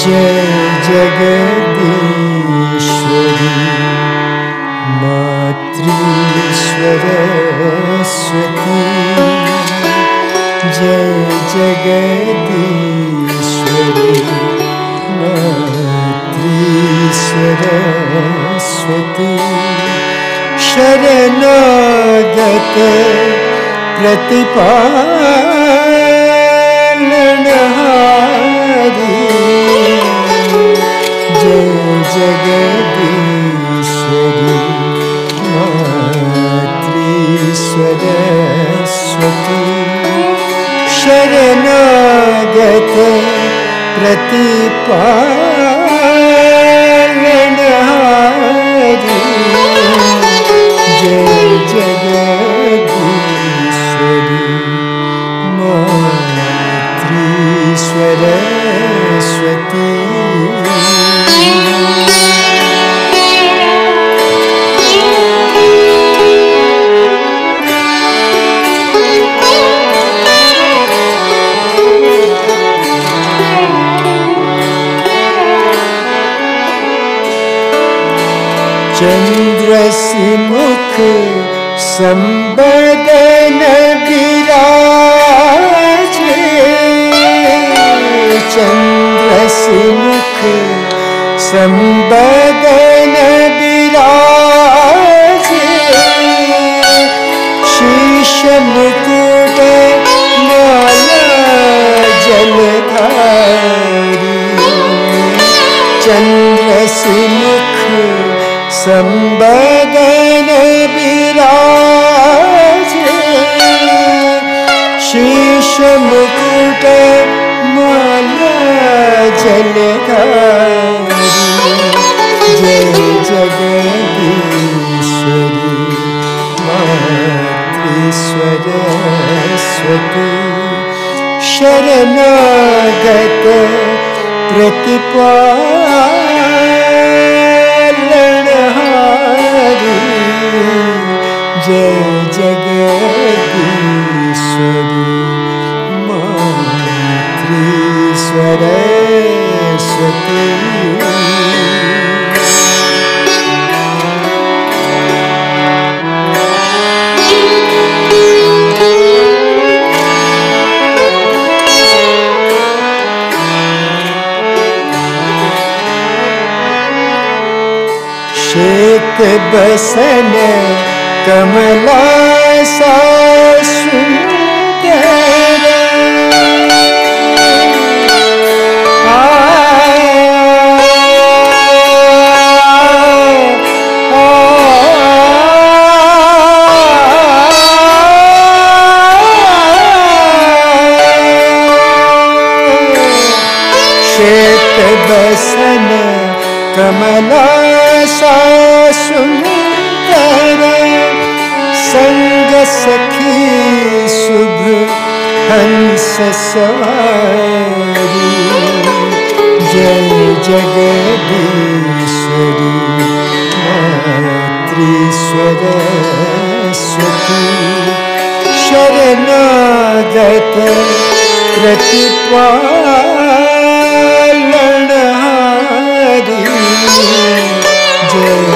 जय जगदीश्वरी मातृश्वरस्वती जय जगदीश्वरी मातृश्वरस्वती शरणागत प्रतिपान जगदे स्वदस्व शरणगत प्रतिपा चन्द्रस्य मुख सम्बदन विराजे चन्द्रस्य मुख सम्बदन विराजे शीर्षमुख संबदन विराज। शीश मुकुट माला जलधारी जय जगदीश्वरी मातृस्वरस्वती शरणागत प्रतिपा बसन कमला सा श्वेत बसन कमला सा सुंदर संग सखी शुभ हंस सवारी। जय जगदीश्वरी मातृस्वर स्वती शरणागत प्रतिपालनहारी जय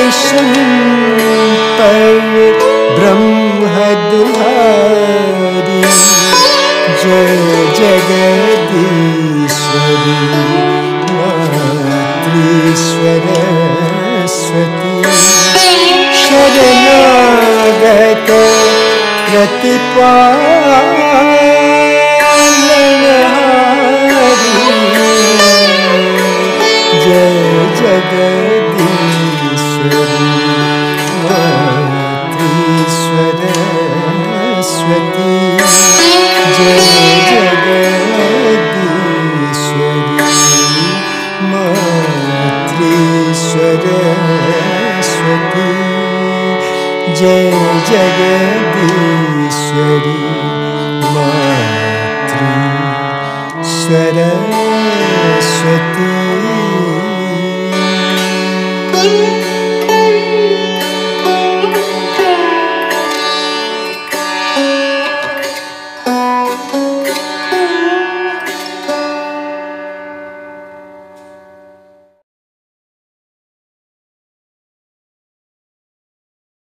दर्शन पर ब्रह्म दुहारी जय जगदीश्वरी मातृस्वरस्वती शरणागत प्रतिपालनहारी जय जगदीश्वरी जय जगदीश्वरी मातृ सरस्वती